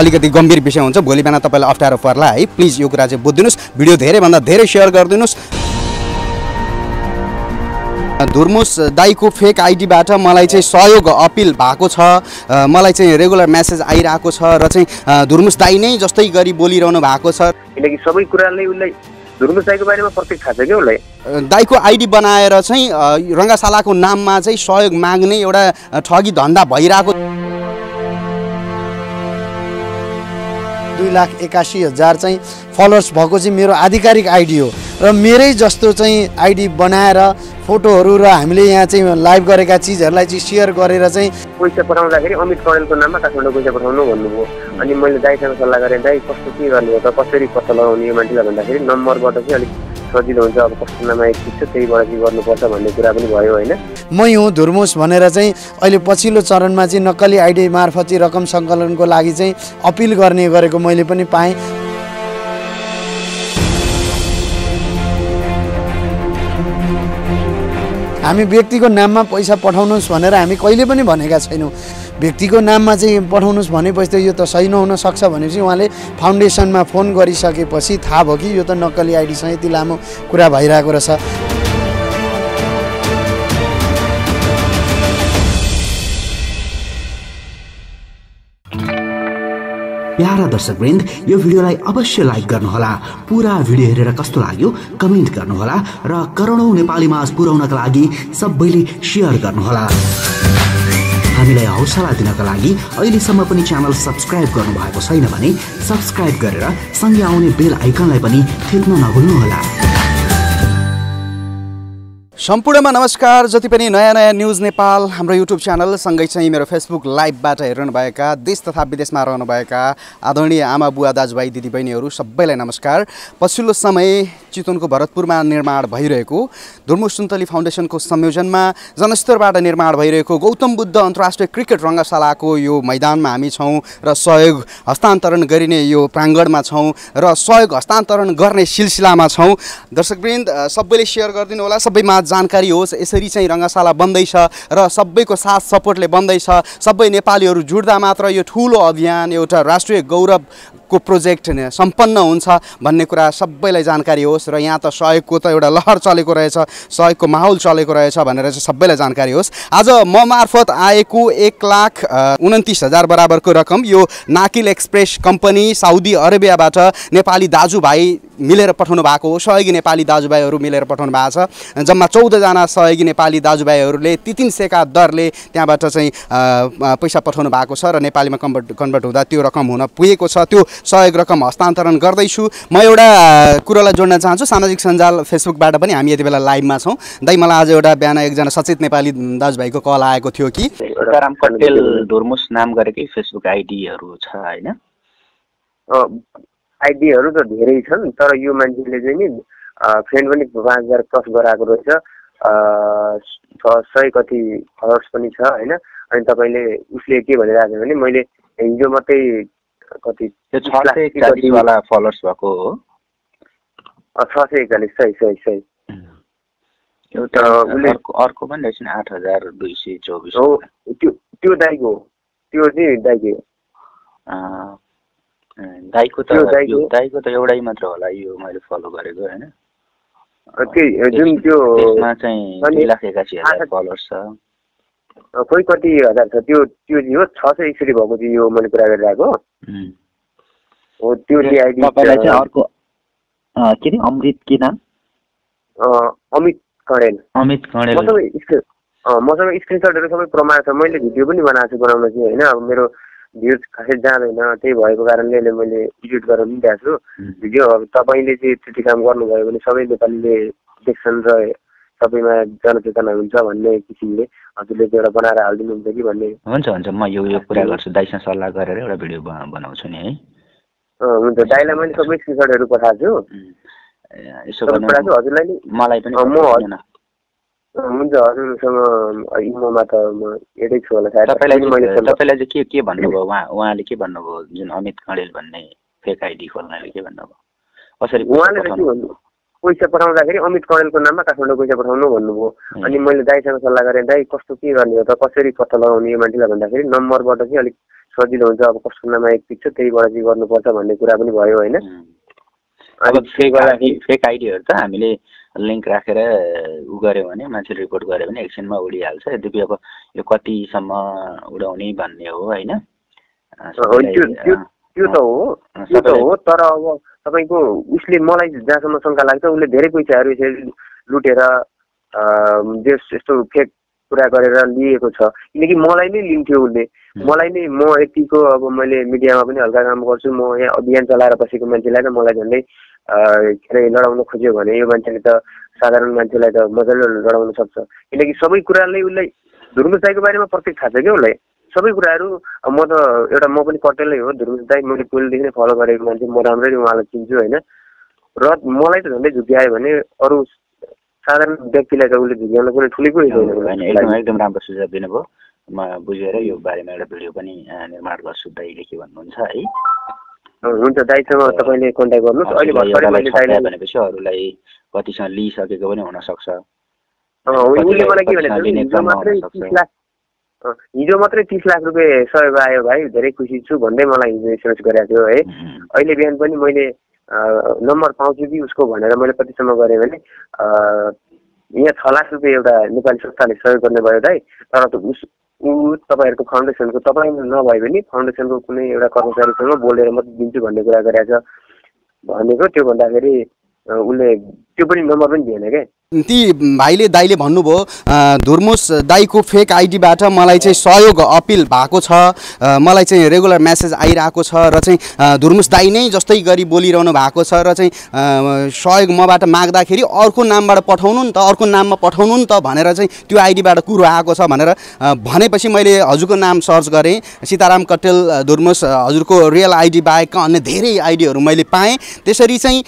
अलिकति गम्भीर विषय हुन्छ। भोलि बिहान तपाईँलाई अप्ठ्यारो पर्ला है। प्लिज यो कुरा चाहिँ बुझिदिनुहोस्। भिडियो धेरैभन्दा धेरै सेयर गरिदिनुहोस्। धुर्मुस दाईको फेक आइडीबाट मलाई चाहिँ सहयोग अपिल भएको छ। मलाई चाहिँ रेगुलर म्यासेज आइरहेको छ र चाहिँ धुर्मुस दाई नै जस्तै गरी बोलिरहनु भएको छ। किनकि सबै कुराले उसलाई धुर्मुसाईको बारेमा प्रत्येक थाहा छ क्या उसलाई। दाईको आइडी बनाएर चाहिँ रङ्गाशालाको नाममा चाहिँ सहयोग माग्ने एउटा ठगी धन्दा भइरहेको दुई लाख एकासी हजार चाहिँ फलोवर्स भएको चाहिँ मेरो आधिकारिक आइडी हो। र मेरै जस्तो चाहिँ आइडी बनाएर फोटोहरू र हामीले यहाँ चाहिँ लाइभ गरेका चिजहरूलाई चाहिँ सेयर गरेर चाहिँ पैसा पठाउँदाखेरि अमित कणेलको नाममा काठमाडौँ पैसा पठाउनु भन्नुभयो। अनि मैले दाईसँग सल्लाह गरेँ दाई कस्तो के गर्ने त? कसरी पत्ता लगाउने यो मान्छेलाई? भन्दाखेरि नम्बरबाट चाहिँ अलिक सजिलो हुन्छ अब नाम आइपुग्छ छ त्यहीबाट चाहिँ गर्नुपर्छ भन्ने कुरा पनि भयो होइन? मै हुँ धुर्मुस भनेर चाहिँ अहिले पछिल्लो चरणमा चाहिँ नक्कली आइडी मार्फत चाहिँ रकम सङ्कलनको लागि चाहिँ अपिल गर्ने गरेको मैले पनि पाएँ। हामी व्यक्तिको नाममा पैसा पठाउनुहोस् भनेर हामी कहिले पनि भनेका छैनौँ। व्यक्तिको नाममा चाहिँ पठाउनुहोस् भनेपछि त यो त सही नहुन सक्छ भनेपछि उहाँले फाउन्डेसनमा फोन गरिसकेपछि थाहा भयो कि यो त नक्कली आइडीसँग यति लामो कुरा भइरहेको रहेछ। प्यारा दर्शकवृन्द यो भिडियोलाई अवश्य लाइक गर्नुहोला। पुरा भिडियो हेरेर कस्तो लाग्यो कमेन्ट गर्नुहोला र करोडौँ नेपाली माझ पुर्याउनका लागि सबैले सेयर गर्नुहोला। हामीलाई हौसला दिनका लागि अहिलेसम्म पनि च्यानल सब्सक्राइब गर्नुभएको छैन भने सब्सक्राइब गरेर सँगै आउने बेल आइकनलाई पनि थिच्न नभुल्नुहोला। सम्पूर्णमा नमस्कार। जति पनि नयाँ नयाँ न्युज नेपाल हाम्रो युट्युब च्यानल सँगै चाहिँ मेरो फेसबुक लाइभबाट हेरिरहनुभएका देश तथा विदेशमा रहनुभएका आदरणीय आमा बुवा दाजुभाइ दिदीबहिनीहरू सबैलाई नमस्कार। पछिल्लो समय चितवनको भरतपुरमा निर्माण भइरहेको धुर्मु सुन्तली फाउन्डेसनको संयोजनमा जनस्तरबाट निर्माण भइरहेको गौतम बुद्ध अन्तर्राष्ट्रिय क्रिकेट रङ्गशालाको यो मैदानमा हामी छौँ र सहयोग हस्तान्तरण गरिने यो प्राङ्गणमा छौँ र सहयोग हस्तान्तरण गर्ने सिलसिलामा छौँ। दर्शकवृन्द सबैले सेयर गरिदिनु होला सबैमा जानकारी होस् यसरी चाहिँ रङ्गशाला बन्दैछ र सबैको साथ सपोर्टले बन्दैछ सबै नेपालीहरू जुट्दा मात्र यो ठुलो अभियान एउटा राष्ट्रिय गौरवको प्रोजेक्ट सम्पन्न हुन्छ भन्ने कुरा सबैलाई जानकारी होस् र यहाँ त सहयोगको त एउटा लहर चलेको रहेछ सहयोगको माहौल चलेको रहेछ भनेर चाहिँ सबैलाई जानकारी होस्। आज म मार्फत आएको एक लाख उन्तिस हजार बराबरको रकम यो नाकिल एक्सप्रेस कम्पनी साउदी अरेबियाबाट नेपाली दाजुभाइ मिलेर पठाउनु भएको हो। सहयोगी नेपाली दाजुभाइहरू मिलेर पठाउनु भएको छ। जम्मा चौधजना सहयोगी नेपाली दाजुभाइहरूले ती तिन सेका दरले त्यहाँबाट चाहिँ पैसा पठाउनु भएको छ र नेपालीमा कन्भर्ट कन्भर्ट हुँदा त्यो रकम हुन पुगेको छ। त्यो सहयोग रकम हस्तान्तरण गर्दैछु। म एउटा कुरोलाई जोड्न चाहन्छु। सामाजिक सञ्जाल फेसबुकबाट पनि हामी यति बेला लाइभमा छौँ। दाइ मलाई आज एउटा बिहान एकजना सचेत नेपाली दाजुभाइको कल आएको थियो कि। सीताराम पटेल धुर्मुस नाम गरेकै फेसबुक आइडीहरू छ होइन? आइडियाहरू त धेरै छन् तर यो मान्छेले चाहिँ नि फ्रेन्ड पनि पाँच हजार क्रस गराएको रहेछ। अ, छ सय कति फलोवर्स पनि छ होइन? अनि तपाईँले उसले के भनिरहेको छ भने मैले हिजो मात्रै कति त्यो छ सय एकचालिसवाला फलोवर्स भएको हो। छ सय एकचालिस सही सही सही। एउटा उसले- अर्को पनि रहेछ नि आठ हजार दुई सय चौबिस हो त्यो त्यो दाइको त्यो चाहिँ दाइको दाइको त दाइको- त एउटै मात्र होला यो मैले फलो गरेको होइन? जुन त्यो चाहिँ दुई लाख एकासी हजार फलोवर्स छ। खोइ कति हजार छ? त्यो त्यो हो छ सय एकसठी भएको चाहिँ यो मैले कुरा गरिरहेको. हो त्यो अर्को के अरे अमृत के नाम? अमित कणेल। अमित कणेल। मसँग स्क्रिनसटहरू सबै प्रमाण छ। मैले भिडियो पनि बनाएको छु बनाउन चाहिँ होइन? अब मेरो भ्युज खासै जाँदैन। त्यही भएको कारणले अहिले मैले एडिट गरेर पनि दिएको छु. भिडियो अब तपाईँले चाहिँ त्यति काम गर्नुभयो भने सबै नेपालीले देख्छन् र सबैमा जनचेतना हुन्छ भन्ने किसिमले हजुरले चाहिँ एउटा बनाएर हालिदिनुहुन्छ कि भन्ने? हुन्छ हुन्छ। म यो यो कुरा गर्छु। दाइसँग सल्लाह गरेर एउटा भिडियो बनाउँछु नि है। हुन्छ। दाइलाई मैले सबै स्क्रिनसटहरू पठाएको छु। यसो पठाएको हजुरलाई नि। मलाई पनि म हुन्छ। हजुरसँग इमोमा त म एडै छु होला सायद। तपाईँलाई तपाईँलाई चाहिँ के के भन्नुभयो? उहाँ उहाँले के भन्नुभयो? जुन अमित कणेल भन्ने फेक आइडी खोल्नाले के भन्नुभयो? कसरी उहाँले के भन्नु? पैसा पठाउँदाखेरि अमित कणेलको नाममा काठमाडौँ पैसा पठाउनु भन्नुभयो। अनि मैले दाईसँग सल्लाह गरेँ दाई कस्तो के गर्ने हो त? कसरी पत्ता लगाउने यो मान्छेलाई? भन्दाखेरि नम्बरबाट चाहिँ अलिक सजिलो हुन्छ। अब कसको नाममा एक पिक छ त्यहीबाट चाहिँ गर्नुपर्छ भन्ने कुरा पनि भयो होइन? फेक आइडीहरू त हामीले लिङ्क राखेर उ गऱ्यो भने मान्छे रिपोर्ट गऱ्यो भने एकछिनमा उडिहाल्छ। यद्यपि अब यो कतिसम्म उडाउने भन्ने हो होइन? त्यो त हो। त्यो त हो तर अब तपाईँको उसले मलाई जहाँसम्म शङ्का लाग्छ उसले धेरै पैसाहरू यसरी लुटेर देश यस्तो फेक कुरा गरेर लिएको छ। किनकि मलाई नै लिन्थ्यो उसले। मलाई नै म यतिको अब मैले मिडियामा पनि हल्का काम गर्छु म यहाँ अभियान चलाएर बसेको मान्छेलाई नै मलाई झन्डै के अरे लडाउन खोज्यो भने यो मान्छेले त साधारण मान्छेलाई त मजाले लडाउन सक्छ। किनकि सबै कुरालाई उसलाई धुर्मुस दाईको बारेमा प्रत्येक थाहा छ क्या उसलाई। सबै कुराहरू म त एउटा म पनि कटेलै हो धुर्मुस दाई मैले पहिलेदेखि नै फलो गरेको मान्छे म राम्ररी उहाँलाई चिन्छु होइन? र मलाई त झन्डै झुक्यायो भने अरू साधारण व्यक्तिलाई त उसले झुक्याउन कुनै ठुलै कुरै होइन। एकदम एकदम राम्रो सुझाव दिनुभयो। म बुझेर यो बारेमा एउटा भिडियो पनि निर्माण गर्छु दाइले के भन्नुहुन्छ है? हुन्छ दाईसँग तपाईँले कन्ट्याक्ट गर्नुहोस्। अहिले भर्खरै मैले दाईलाई भनेपछि अरूलाई कतिसँग लिइसकेको पनि हुनसक्छ। उसले मलाई के भनेको क्रममा मात्रै। तिस लाख हिजो मात्रै तिस लाख रुपियाँ सहयोग आयो भाइ धेरै खुसी छु भन्दै मलाई हिजो एसएमएस गरेको थियो है। अहिले बिहान पनि मैले नम्बर पाउँछु कि उसको भनेर मैले कतिसम्म गरेँ भने यहाँ छ लाख रुपियाँ एउटा नेपाली संस्थाले सहयोग गर्ने भयो दाइ। तर उस ऊ तपाईँहरूको फाउन्डेसनको तपाईँ नभए पनि फाउन्डेसनको कुनै एउटा कर्मचारीसँग बोलेर मात्रै दिन्छु भन्ने कुरा गरेको छ। भनेको त्यो भन्दाखेरि उसले त्यो पनि नम्बर पनि दिएन क्या ती भाइले दाईले भन्नुभयो धुर्मुस दाईको फेक आइडीबाट मलाई चाहिँ सहयोग अपिल भएको छ। मलाई चाहिँ रेगुलर म्यासेज आइरहेको छ र चाहिँ धुर्मुस दाई नै जस्तै गरी बोलिरहनु भएको छ र चाहिँ सहयोग मबाट माग्दाखेरि अर्को नामबाट पठाउनु नि त अर्को नाममा पठाउनु नि त भनेर चाहिँ त्यो आइडीबाट कुरो आएको छ भनेर भनेपछि मैले हजुरको नाम सर्च गरेँ। सीताराम कटेल धुर्मुस हजुरको रियल आइडी बाहेकका अन्य धेरै आइडीहरू मैले पाएँ। त्यसरी चाहिँ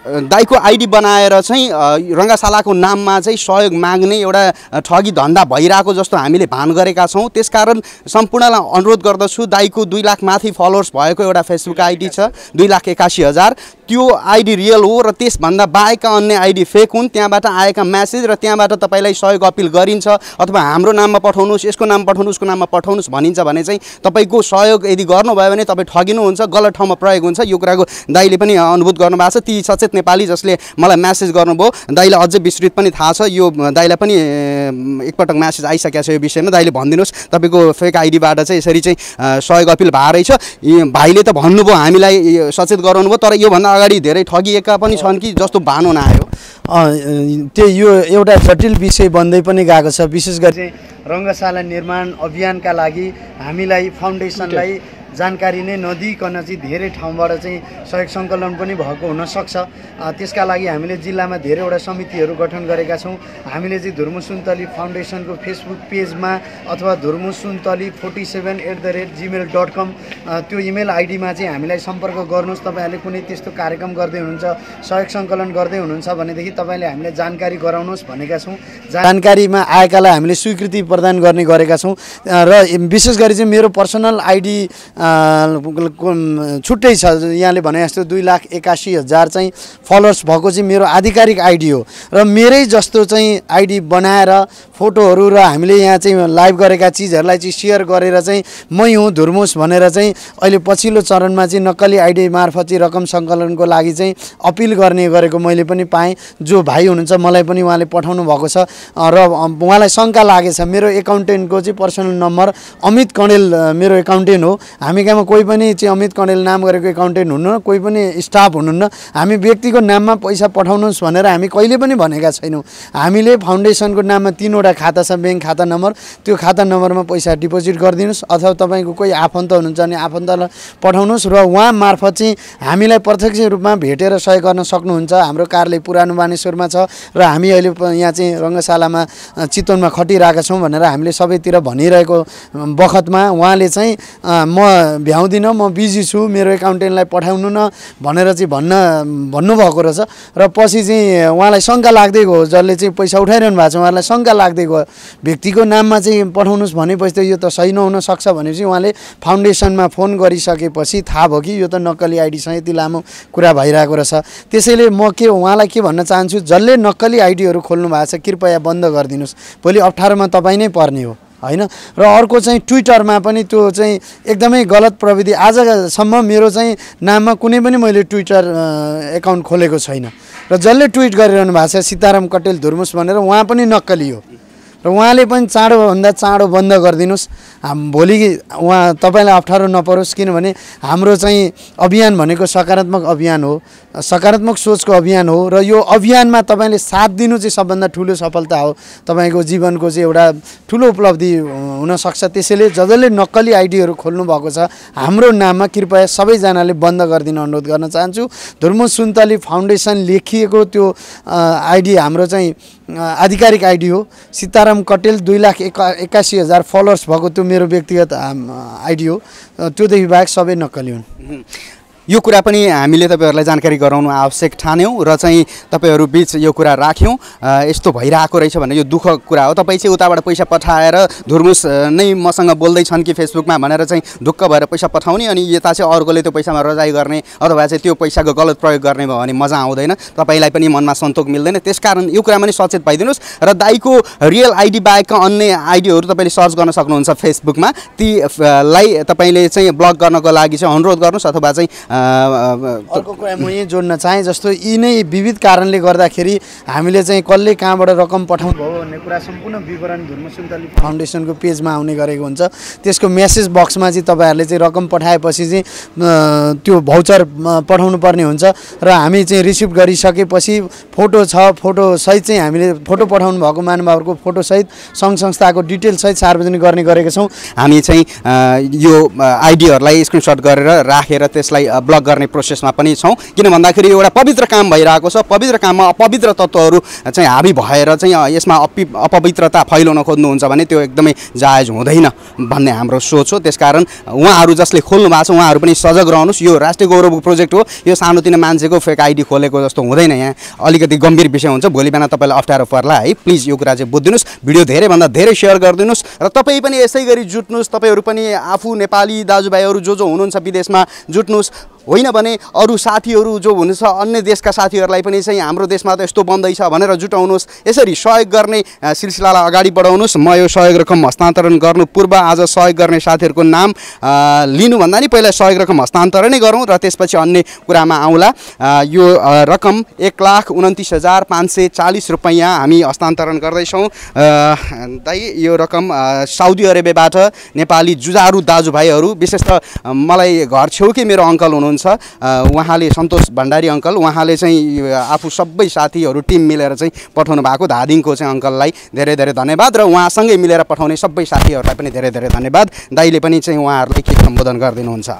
दाईको आइडी बनाएर चाहिँ रङ्गाशालाको नाममा चाहिँ सहयोग माग्ने एउटा ठगी धन्दा भइरहेको जस्तो हामीले भान गरेका छौँ। त्यसकारण सम्पूर्णलाई अनुरोध गर्दछु दाईको दुई लाख माथि फलोवर्स भएको एउटा फेसबुक आइडी छ दुई लाख एकासी हजार। त्यो आइडी रियल हो र त्यसभन्दा बाहेकका अन्य आइडी फेक हुन्। त्यहाँबाट आएका म्यासेज र त्यहाँबाट तपाईँलाई सहयोग अपिल गरिन्छ अथवा हाम्रो नाममा पठाउनुहोस् यसको नाम पठाउनुहोस् उसको नाममा पठाउनुहोस् भनिन्छ भने चाहिँ तपाईँको सहयोग यदि गर्नुभयो भने तपाईँ ठगिनुहुन्छ गलत ठाउँमा प्रयोग हुन्छ। यो कुराको दाईले पनि अनुभूत गर्नुभएको छ। ती सचेत नेपाली जसले मलाई म्यासेज गर्नुभयो। दाईलाई अझै विस्तृत पनि थाहा छ। यो दाईलाई पनि एकपटक म्यासेज आइसकेको छ यो विषयमा। दाईले भनिदिनुहोस्। तपाईँको फेक आइडीबाट चाहिँ यसरी चाहिँ सहयोग अपिल भएको रहेछ यी भाइले त भन्नुभयो हामीलाई सचेत गराउनु भयो तर योभन्दा अगाडि धेरै ठगिएका पनि छन् कि जस्तो भान हुन आयो अँ, त्यो यो एउटा जटिल विषय बन्दै पनि गएको छ। विशेष गरी चाहिँ रङ्गशाला निर्माण अभियानका लागि हामीलाई फाउन्डेसनलाई जानकारी नै नदिइकन चाहिँ धेरै ठाउँबाट चाहिँ सहयोग सङ्कलन पनि भएको हुनसक्छ। त्यसका लागि हामीले जिल्लामा धेरैवटा समितिहरू गठन गरेका छौँ। हामीले चाहिँ धुर्मु सुन्तली फाउन्डेसनको फेसबुक पेजमा अथवा Dhurmu Suntali forty seven at the rate Gmail dot com त्यो इमेल आइडीमा चाहिँ हामीलाई सम्पर्क गर्नुहोस्। तपाईँहरूले कुनै त्यस्तो कार्यक्रम गर्दै हुनुहुन्छ सहयोग सङ्कलन गर्दै हुनुहुन्छ भनेदेखि तपाईँले हामीलाई जानकारी गराउनुहोस् भनेका छौँ। जानकारीमा आएकालाई हामीले स्वीकृति प्रदान गर्ने गरेका छौँ। र विशेष गरी चाहिँ मेरो पर्सनल आइडी छुट्टै छ। यहाँले भने जस्तो दुई लाख एकासी हजार चाहिँ फलोवर्स भएको चाहिँ मेरो आधिकारिक आइडी हो। र मेरै जस्तो चाहिँ आइडी बनाएर फोटोहरू र हामीले यहाँ चाहिँ लाइभ गरेका चिजहरूलाई चाहिँ सेयर गरेर चाहिँ मै हुँ धुर्मुस भनेर चाहिँ अहिले पछिल्लो चरणमा चाहिँ नक्कली आइडी मार्फत चाहिँ रकम सङ्कलनको लागि चाहिँ अपिल गर्ने गरेको मैले पनि पाएँ। जो भाइ हुनुहुन्छ मलाई पनि उहाँले पठाउनु भएको छ। र उहाँलाई शङ्का लागेछ। मेरो एकाउन्टेन्टको चाहिँ पर्सनल नम्बर अमित कणेल मेरो एकाउन्टेन्ट हो। हामी कहाँमा कोही पनि चाहिँ अमित कणेल नाम गरेको एकाउन्टेन्ट हुनुहुन्न कोही पनि स्टाफ हुनुहुन्न हामी व्यक्तिको नाममा पैसा पठाउनुहोस् भनेर हामी कहिले पनि भनेका छैनौँ। हामीले फाउन्डेसनको नाममा तिनवटा खाता छ ब्याङ्क खाता नम्बर त्यो खाता नम्बरमा पैसा डिपोजिट गरिदिनुहोस् अथवा तपाईँको कोही आफन्त हुनुहुन्छ भने आफन्तलाई पठाउनुहोस् र उहाँ मार्फत चाहिँ हामीलाई प्रत्यक्ष रूपमा भेटेर सहयोग गर्न सक्नुहुन्छ। हाम्रो कार्यालय पुरानो बानेश्वरमा छ र हामी अहिले यहाँ चाहिँ रङ्गशालामा चितवनमा खटिरहेका छौँ भनेर हामीले सबैतिर भनिरहेको बखतमा उहाँले चाहिँ म भ्याउँदिनँ म बिजी छु मेरो एकाउन्टेन्टलाई पठाउनु न भनेर चाहिँ भन्न भन्नुभएको रहेछ। र पछि चाहिँ उहाँलाई शङ्का लाग्दै गयो जसले चाहिँ पैसा उठाइरहनु भएको छ उहाँलाई शङ्का लाग्दै गयो। व्यक्तिको नाममा चाहिँ पठाउनुहोस् भनेपछि त यो त सही नहुन सक्छ भनेपछि उहाँले फाउन्डेसनमा फोन गरिसकेपछि थाहा भयो कि यो त नक्कली आइडीसँग यति लामो कुरा भइरहेको रहेछ। त्यसैले म के उहाँलाई के भन्न चाहन्छु जसले नक्कली आइडीहरू खोल्नु भएको छ कृपया बन्द गरिदिनुहोस्। भोलि अप्ठ्यारोमा तपाईँ नै पर्ने हो। होइन? र अर्को चाहिँ ट्विटरमा पनि त्यो चाहिँ एकदमै गलत प्रविधि आजसम्म मेरो चाहिँ नाममा कुनै पनि मैले ट्विटर एकाउन्ट खोलेको छैन। र जसले ट्विट गरिरहनु भएको छ सीताराम कटेल धुर्मुस भनेर उहाँ पनि नक्कली हो। र उहाँले पनि चाँडोभन्दा चाँडो बन्द गरिदिनुहोस्। भोलि उहाँ तपाईँलाई अप्ठ्यारो नपरोस् किनभने हाम्रो चाहिँ अभियान भनेको सकारात्मक अभियान हो। सकारात्मक सोचको अभियान हो र यो अभियानमा तपाईँले साथ दिनु चाहिँ सबभन्दा ठुलो सफलता हो। तपाईँको जीवनको चाहिँ एउटा ठुलो उपलब्धि हुनसक्छ त्यसैले जसले नक्कली आइडीहरू खोल्नु भएको छ हाम्रो नाममा कृपया सबैजनाले बन्द गरिदिन अनुरोध गर्न चाहन्छु। धुर्मु सुन्तली फाउन्डेसन लेखिएको त्यो आइडी हाम्रो चाहिँ आधिकारिक आइडी हो। सीताराम कटेल दुई लाख एका एक्कासी हजार फलोवर्स भएको त्यो मेरो व्यक्तिगत आइडी हो। त्योदेखि बाहेक सबै नक्कली हुन्। यो कुरा पनि हामीले तपाईँहरूलाई जानकारी गराउनु आवश्यक ठान्यौँ र चाहिँ तपाईँहरू बिच यो कुरा राख्यौँ। यस्तो भइरहेको रहेछ भन्ने यो दुःख कुरा हो। तपाईँ चाहिँ उताबाट पैसा पठाएर धुर्मुस नै मसँग बोल्दैछन् कि फेसबुकमा भनेर चाहिँ ढुक्क भएर पैसा पठाउने अनि यता चाहिँ अर्कोले त्यो पैसामा रजाइ गर्ने अथवा चाहिँ त्यो पैसाको गलत प्रयोग गर्ने भयो भने मजा आउँदैन। तपाईँलाई पनि मनमा सन्तोक मिल्दैन। त्यसकारण यो कुरामा नि सचेत भइदिनुहोस् र दाईको रियल आइडी बाहेकका अन्य आइडीहरू तपाईँले सर्च गर्न सक्नुहुन्छ फेसबुकमा। ती लाई तपाईँले चाहिँ ब्लक गर्नको लागि चाहिँ अनुरोध गर्नुहोस् अथवा चाहिँ अर्को कुरा म यहीँ जोड्न चाहेँ जस्तो यी नै विविध कारणले गर्दाखेरि हामीले चाहिँ कसले कहाँबाट रकम पठाउनु भयो भन्ने कुरा सम्पूर्ण विवरण धुर्म सुन्तली फाउन्डेसनको पेजमा आउने गरेको हुन्छ। त्यसको मेसेज बक्समा चाहिँ तपाईँहरूले चाहिँ रकम पठाएपछि चाहिँ त्यो भाउचर पठाउनु पर्ने हुन्छ र हामी चाहिँ रिसिभ गरिसकेपछि फोटो छ फोटोसहित चाहिँ हामीले फोटो पठाउनु भएको महानुभावहरूको फोटोसहित सङ्घ संस्थाको डिटेलसहित सार्वजनिक गर्ने गरेका छौँ। हामी चाहिँ यो आइडीहरूलाई स्क्रिनसट गरेर राखेर त्यसलाई ब्लक गर्ने प्रोसेसमा पनि छौँ। किन भन्दाखेरि एउटा पवित्र काम भइरहेको छ। पवित्र काममा अपवित्र तत्त्वहरू चाहिँ हाबी भएर चाहिँ यसमा अपि अपवित्रता फैलाउन खोज्नुहुन्छ भने त्यो एकदमै जायज हुँदैन भन्ने हाम्रो सोच हो। त्यसकारण उहाँहरू जसले खोल्नु भएको छ उहाँहरू पनि सजग रहनुहोस्। यो राष्ट्रिय गौरवको प्रोजेक्ट हो। यो सानोतिनो मान्छेको फेक आइडी खोलेको जस्तो हुँदैन यहाँ। अलिकति गम्भीर विषय हुन्छ। भोलि बिहान तपाईँलाई अप्ठ्यारो पर्ला है। प्लिज यो कुरा चाहिँ बुझिदिनुहोस्। भिडियो धेरैभन्दा धेरै सेयर गरिदिनुहोस्। र तपाईँ पनि यसै गरी जुट्नुहोस्। तपाईँहरू पनि आफू नेपाली दाजुभाइहरू जो जो हुनुहुन्छ विदेशमा जुट्नुहोस्। होइन भने अरू साथीहरू जो हुनुहुन्छ अन्य देशका साथीहरूलाई पनि चाहिँ हाम्रो देशमा त यस्तो बन्दैछ भनेर जुटाउनुहोस्। यसरी सहयोग गर्ने सिलसिलालाई अगाडि बढाउनुहोस्। म यो सहयोग रकम हस्तान्तरण गर्नु पूर्व आज सहयोग गर्ने साथीहरूको नाम लिनुभन्दा नि पहिला सहयोग रकम हस्तान्तरणै गरौँ र त्यसपछि अन्य कुरामा आउँला। यो रकम एक लाख उन्तिस हजार पाँच सय चालिस रुपियाँ हामी हस्तान्तरण गर्दैछौँ। दाइ यो रकम साउदी अरेबियाबाट नेपाली जुझारु दाजुभाइहरू विशेष त मलाई घर छेउकै मेरो अङ्कल हुनुहुन्छ। अ, उहाँले सन्तोष भण्डारी अङ्कल उहाँले चाहिँ आफू सबै साथीहरू टिम मिलेर चाहिँ पठाउनु भएको धादिङको चाहिँ अङ्कललाई धेरै धेरै धन्यवाद र उहाँसँगै मिलेर पठाउने सबै साथीहरूलाई पनि धेरै धेरै धन्यवाद। दाइले पनि चाहिँ उहाँहरूलाई के सम्बोधन गरिदिनुहुन्छ?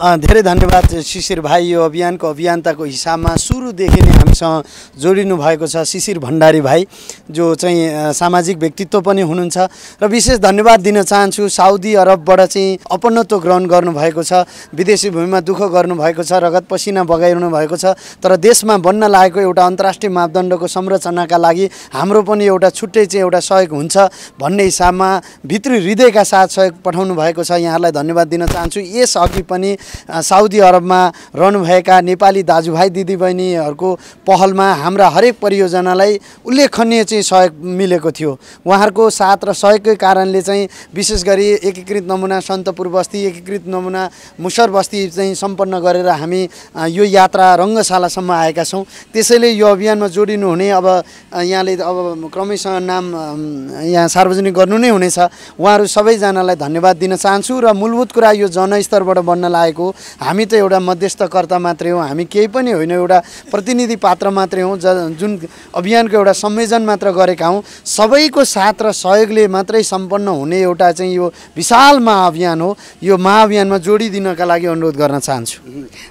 धेरै धन्यवाद शिशिर भाइ यो अभियानको अभियन्ताको हिसाबमा सुरुदेखि नै हामीसँग जोडिनु भएको छ शिशिर भण्डारी भाइ जो चाहिँ सामाजिक व्यक्तित्व पनि हुनुहुन्छ र विशेष धन्यवाद दिन चाहन्छु साउदी अरबबाट चाहिँ अपनत्व ग्रहण गर्नुभएको छ विदेशी भूमिमा दुःख गर्नुभएको छ रगत पसिना बगाइरहनु भएको छ तर देशमा बन्न लागेको एउटा अन्तर्राष्ट्रिय मापदण्डको संरचनाका लागि हाम्रो पनि एउटा छुट्टै चाहिँ एउटा सहयोग हुन्छ भन्ने हिसाबमा भित्री हृदयका साथ सहयोग पठाउनु भएको छ। यहाँलाई धन्यवाद दिन चाहन्छु। यसअघि पनि साउदी अरबमा रहनुभएका नेपाली दाजुभाइ दिदीबहिनीहरूको पहलमा हाम्रा हरेक परियोजनालाई उल्लेखनीय चाहिँ सहयोग मिलेको थियो। उहाँहरूको साथ र सहयोगकै कारणले चाहिँ विशेष गरी एकीकृत नमुना सन्तपुर बस्ती एकीकृत नमुना मुसर बस्ती चाहिँ सम्पन्न गरेर हामी यो यात्रा रङ्गशालासम्म आएका छौँ। त्यसैले यो अभियानमा जोडिनु हुने अब यहाँले अब क्रमशः नाम यहाँ सार्वजनिक गर्नु नै हुनेछ। उहाँहरू सबैजनालाई धन्यवाद दिन चाहन्छु र मूलभूत कुरा यो जनस्तरबाट बन्न लागेको लगाएको हामी त एउटा मध्यस्थकर्ता मात्रै हौँ हामी केही पनि होइन एउटा प्रतिनिधि पात्र मात्रै हौँ जुन अभियानको एउटा संयोजन मात्र गरेका हौँ। सबैको साथ र सहयोगले मात्रै सम्पन्न हुने एउटा चाहिँ यो विशाल महाअभियान हो। यो महाअभियानमा जोडिदिनका लागि अनुरोध गर्न चाहन्छु।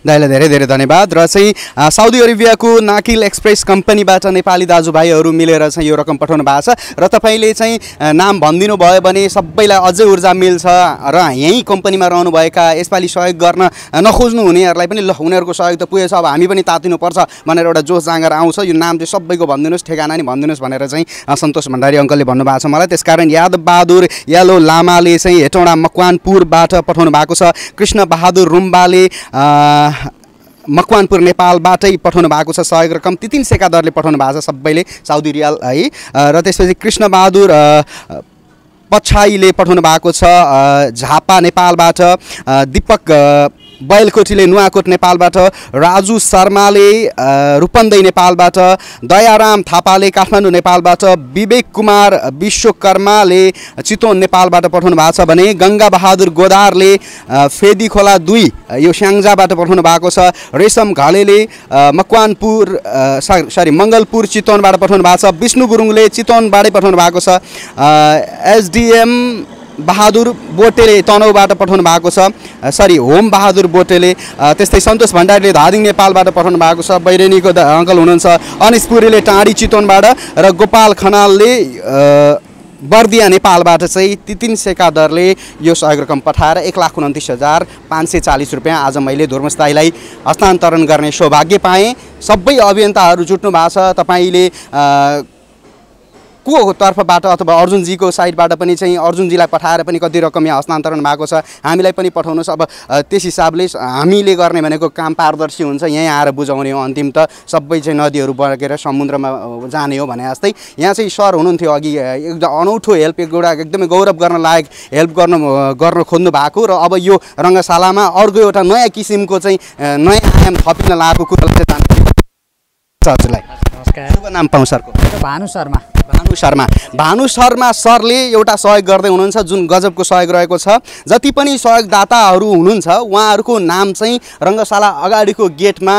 दाइलाई धेरै धेरै धन्यवाद। र चाहिँ साउदी अरेबियाको नाकिल एक्सप्रेस कम्पनीबाट नेपाली दाजुभाइहरू मिलेर चाहिँ यो रकम पठाउनु भएको छ। र तपाईँले चाहिँ नाम भनिदिनु भयो भने सबैलाई अझै ऊर्जा मिल्छ। र यहीँ कम्पनीमा रहनुभएका यसपालि सहयोग गर्न नखोज्नु हुनेहरूलाई पनि ल उनीहरूको सहयोग त पुगेछ अब हामी पनि तातिनुपर्छ भनेर एउटा जोस जाँगर आउँछ। यो नाम चाहिँ सबैको भनिदिनुहोस् ठेगाना नि भनिदिनुहोस् भनेर चाहिँ सन्तोष भण्डारी अङ्कलले भन्नुभएको छ। मलाई त्यसकारण यादबहादुर यालो लामाले चाहिँ हेटौँडा मकवानपुरबाट पठाउनु भएको छ। कृष्ण बहादुर रुम्बाले मकवानपुर नेपालबाटै पठाउनु भएको छ। सहयोग रकम तितिन सेका दरले पठाउनु भएको छ सबैले साउदी रियाल है। र त्यसपछि कृष्णबहादुर पछाइले पठाउनु भएको छ झापा नेपालबाट दिपक बैलकोटीले नुवाकोट नेपालबाट राजु शर्माले रूपन्दै नेपालबाट दयाराम थापाले काठमाडौँ नेपालबाट विवेक कुमार विश्वकर्माले चितवन नेपालबाट पठाउनु भएको छ भने गङ्गा बहादुर गोदारले फेदी खोला दुई यो स्याङ्जाबाट पठाउनु भएको छ। रेशम घलेले मकवानपुर सरी मङ्गलपुर चितवनबाट पठाउनु भएको छ। विष्णु गुरुङले चितवनबाटै पठाउनु भएको छ। एसडिएम बहादुर बोटेले तनहुबाट पठाउनु भएको छ। सरी होम बहादुर बोटेले त्यस्तै सन्तोष भण्डारीले धादिङ नेपालबाट पठाउनु भएको छ। बैरेनीको अङ्कल हुनुहुन्छ। अनिस पुरीले टाँडी चितवनबाट र गोपाल खनालले बर्दिया नेपालबाट चाहिँ तितिन सेका दरले यो सहयोग रकम पठाएर एक लाख उन्तिस हजार पाँच सय चालिस रुपियाँ आज मैले धुर्मस दाईलाई हस्तान्तरण गर्ने सौभाग्य पाएँ। सबै अभियन्ताहरू जुट्नु भएको छ। तपाईँले को तर्फबाट अथवा अर्जुनजीको साइडबाट पनि चाहिँ अर्जुनजीलाई पठाएर पनि कति रकम यहाँ हस्तान्तरण भएको छ हामीलाई पनि पठाउनुहोस्। अब त्यस हिसाबले हामीले गर्ने भनेको काम पारदर्शी हुन्छ यहीँ आएर बुझाउने हो अन्तिम त। सबै चाहिँ नदीहरू बगेर समुद्रमा जाने हो भने जस्तै। यहाँ चाहिँ सर हुनुहुन्थ्यो अघि एकदम अनौठो हेल्प एउटा एकदमै गौरव गर्न लायक हेल्प गर्न गर्न खोज्नु भएको र अब यो रङ्गशालामा अर्को एउटा नयाँ किसिमको चाहिँ नयाँ आयाम थपिन लागेको कुरालाई चाहिँ हजुरलाई। नमस्कार। नाम पाउँ सरको। भानु शर्मा। भानु शर्मा। भानु शर्मा सरले एउटा सहयोग गर्दै हुनुहुन्छ जुन गजबको सहयोग रहेको छ। जति पनि सहयोगदाताहरू हुनुहुन्छ उहाँहरूको नाम चाहिँ रङ्गशाला अगाडिको गेटमा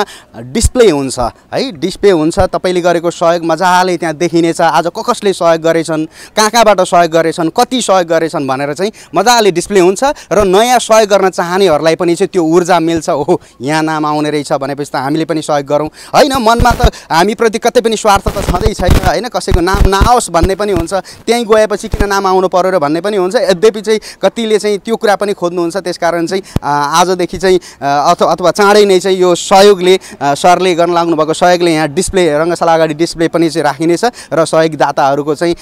डिस्प्ले हुन्छ। है डिस्प्ले हुन्छ। तपाईँले गरेको सहयोग मजाले त्यहाँ देखिनेछ। आज क कसले सहयोग गरेछन्? कहाँ कहाँबाट सहयोग गरेछन्? कति सहयोग गरेछन् भनेर चाहिँ मजाले डिस्प्ले हुन्छ र नयाँ सहयोग गर्न चाहनेहरूलाई पनि चाहिँ त्यो ऊर्जा मिल्छ। ओहो यहाँ नाम आउने रहेछ भनेपछि त हामीले पनि सहयोग गरौँ। होइन मनमा त हामीप्रति कतै पनि स्वार्थ त छँदै छैन। होइन कसैको नाम नआओस् भन्ने पनि हुन्छ। त्यहीँ गएपछि किन नाम आउनु पऱ्यो र भन्ने पनि हुन्छ। यद्यपि चाहिँ कतिले चाहिँ त्यो कुरा पनि खोज्नुहुन्छ त्यस कारण चाहिँ आजदेखि चाहिँ अथवा अथवा चाँडै नै चाहिँ यो सहयोगले सरले गर्न लाग्नुभएको सहयोगले यहाँ डिस्प्ले रङ्गशाला अगाडि डिस्प्ले पनि चाहिँ राखिनेछ र सहयोगदाताहरूको चाहिँ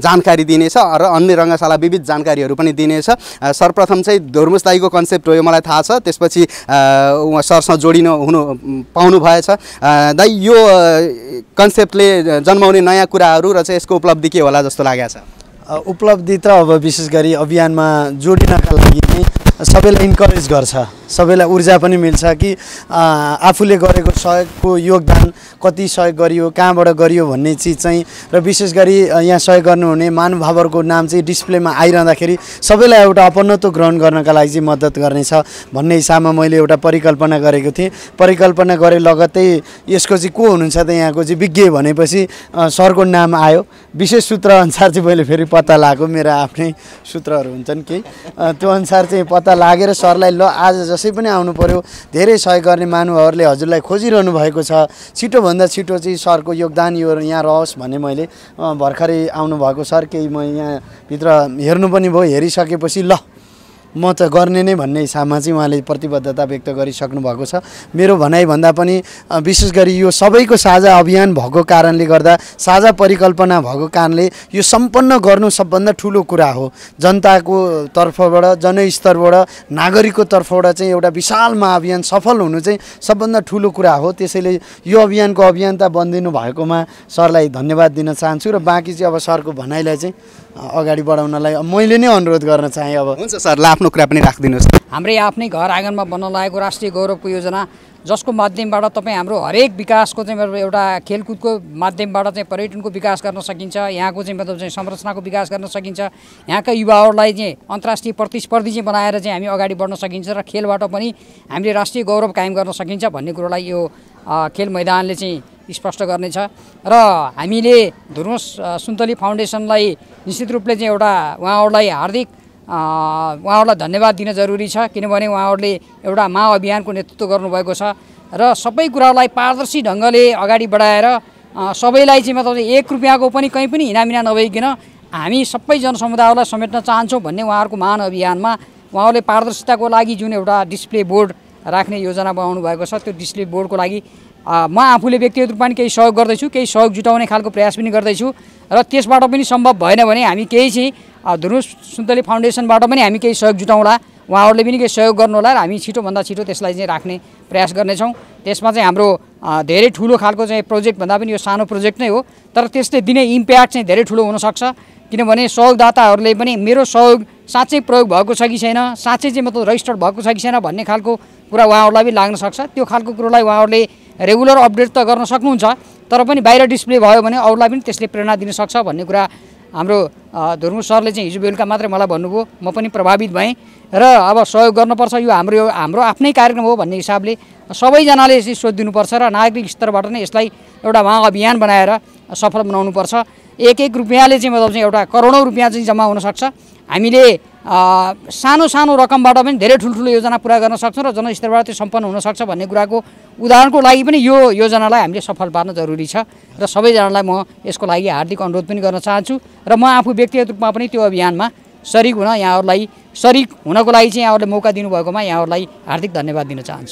जानकारी दिनेछ र अन्य रङ्गशाला विविध जानकारीहरू पनि दिनेछ। सर्वप्रथम चाहिँ धुर्मुस दाईको कन्सेप्ट हो यो मलाई थाहा छ। त्यसपछि उहाँ सरसँग जोडिनु हुनु पाउनु भएछ। दाई यो कन्सेप्टले जन्माउने नयाँ कुराहरू र चाहिँ यसको उपलब्धि के होला जस्तो लागेको छ? उपलब्धि त अब विशेष गरी अभियानमा जोडिनका लागि सबैलाई इन्करेज गर्छ। सबैलाई ऊर्जा पनि मिल्छ कि आफूले गरेको सहयोगको योगदान कति सहयोग गरियो कहाँबाट गरियो भन्ने चिज चाहिँ र विशेष गरी यहाँ सहयोग गर्नुहुने महानुभावहरूको नाम चाहिँ डिस्प्लेमा आइरहँदाखेरि सबैलाई एउटा अपनत्व ग्रहण गर्नका लागि चाहिँ मद्दत गर्नेछ भन्ने हिसाबमा मैले एउटा परिकल्पना गरेको थिएँ। परिकल्पना गरे लगत्तै यसको चाहिँ को हुनुहुन्छ त यहाँको चाहिँ विज्ञ भनेपछि सरको नाम आयो। विशेष सूत्र अनुसार चाहिँ मैले फेरि पत्ता लगाएको मेरो आफ्नै सूत्रहरू हुन्छन् केही। त्यो अनुसार चाहिँ पत्ता लागेर सरलाई ल आज जसै पनि आउनु पऱ्यो धेरै सहयोग गर्ने महानुभावहरूले हजुरलाई खोजिरहनु भएको छ। छिटोभन्दा छिटो चाहिँ सरको योगदान यो यहाँ रहोस् भन्ने मैले भर्खरै आउनुभएको सर केही म यहाँभित्र हेर्नु पनि भयो हेरिसकेपछि ल। म त गर्ने नै भन्ने हिसाबमा चाहिँ उहाँले प्रतिबद्धता व्यक्त गरिसक्नु भएको छ। मेरो भनाइभन्दा पनि विशेष गरी यो सबैको साझा अभियान भएको कारणले गर्दा साझा परिकल्पना भएको कारणले यो सम्पन्न गर्नु सबभन्दा ठुलो कुरा हो। जनताको तर्फबाट जनस्तरबाट नागरिकको तर्फबाट चाहिँ एउटा विशाल महाअभियान सफल हुनु चाहिँ सबभन्दा ठुलो कुरा हो। त्यसैले यो अभियानको अभियन्ता बनिदिनु भएकोमा सरलाई धन्यवाद दिन चाहन्छु र बाँकी चाहिँ अब सरको भनाइलाई चाहिँ अगाडि बढाउनलाई मैले नै अनुरोध गर्न चाहेँ अब। हुन्छ सर ल आफ्नो आफ्नो कुरा पनि राखिदिनुहोस्। हाम्रै आफ्नै घर आँगनमा बन्न लागेको राष्ट्रिय गौरवको योजना जसको माध्यमबाट तपाईँ हाम्रो हरेक विकासको चाहिँ मतलब एउटा खेलकुदको माध्यमबाट चाहिँ पर्यटनको विकास गर्न सकिन्छ यहाँको चाहिँ मतलब चाहिँ संरचनाको विकास गर्न सकिन्छ यहाँका युवाहरूलाई चाहिँ अन्तर्राष्ट्रिय प्रतिस्पर्धी चाहिँ बनाएर चाहिँ हामी अगाडि बढ्न सकिन्छ र खेलबाट पनि हामीले राष्ट्रिय गौरव कायम गर्न सकिन्छ भन्ने कुरोलाई यो खेल मैदानले चाहिँ स्पष्ट गर्नेछ। र हामीले धुर्म सुन्तली फाउन्डेसनलाई निश्चित रूपले चाहिँ एउटा उहाँहरूलाई हार्दिक उहाँहरूलाई धन्यवाद दिन जरुरी छ किनभने उहाँहरूले एउटा महाअभियानको नेतृत्व गर्नुभएको छ र सबै कुरालाई पारदर्शी ढङ्गले अगाडि बढाएर सबैलाई चाहिँ मतलब एक रुपियाँको पनि कहीँ पनि हिनामिना नभइकन हामी सबै जनसमुदायलाई समेट्न चाहन्छौँ भन्ने उहाँहरूको महान अभियानमा उहाँहरूले पारदर्शिताको लागि जुन एउटा डिस्प्ले बोर्ड राख्ने योजना बनाउनु भएको छ त्यो डिस्प्ले बोर्डको लागि म आफूले व्यक्तिगत रूपमा पनि केही सहयोग गर्दैछु केही सहयोग जुटाउने खालको प्रयास पनि गर्दैछु र त्यसबाट पनि सम्भव भएन भने हामी केही चाहिँ धुरु सुन्तली फाउन्डेसनबाट पनि हामी केही सहयोग जुटाउँला। उहाँहरूले पनि केही सहयोग गर्नुहोला र हामी छिटोभन्दा छिटो त्यसलाई चाहिँ राख्ने प्रयास गर्नेछौँ। त्यसमा चाहिँ हाम्रो धेरै ठुलो खालको चाहिँ प्रोजेक्ट भन्दा पनि यो सानो प्रोजेक्ट नै हो। तर त्यसले दिने इम्प्याक्ट चाहिँ धेरै ठुलो हुनसक्छ। किनभने सहयोगदाताहरूले पनि मेरो सहयोग साँच्चै प्रयोग भएको छ कि छैन साँच्चै चाहिँ मतलब रजिस्टर्ड भएको छ कि छैन भन्ने खालको कुरा उहाँहरूलाई पनि लाग्न सक्छ। त्यो खालको कुरोलाई उहाँहरूले रेगुलर अपडेट त गर्न सक्नुहुन्छ तर पनि बाहिर डिस्प्ले भयो भने अरूलाई पनि त्यसले प्रेरणा दिन सक्छ भन्ने कुरा हाम्रो धुर्मु सरले चाहिँ हिजो बेलुका मात्रै मलाई भन्नुभयो म पनि प्रभावित भएँ र अब सहयोग गर्नुपर्छ। यो हाम्रो यो हाम्रो आफ्नै कार्यक्रम हो भन्ने हिसाबले सबैजनाले यसरी सोच दिनुपर्छ र नागरिक स्तरबाट नै यसलाई एउटा महाअभियान बनाएर सफल बनाउनुपर्छ। एक एक रुपियाँले चाहिँ मतलब चाहिँ एउटा करोडौँ रुपियाँ चाहिँ जम्मा हुनसक्छ। हामीले सानो सानो रकमबाट पनि धेरै ठुल्ठुलो योजना पुरा गर्न सक्छौँ र जनस्तरबाट त्यो सम्पन्न हुनसक्छ भन्ने कुराको उदाहरणको लागि पनि यो योजनालाई हामीले सफल पार्न जरुरी छ र सबैजनालाई म यसको लागि हार्दिक अनुरोध पनि गर्न चाहन्छु र म आफू व्यक्तिगत रूपमा पनि त्यो अभियानमा सरिक हुन यहाँहरूलाई सरिक हुनको लागि चाहिँ यहाँहरूले मौका दिनुभएकोमा यहाँहरूलाई हार्दिक धन्यवाद दिन चाहन्छु।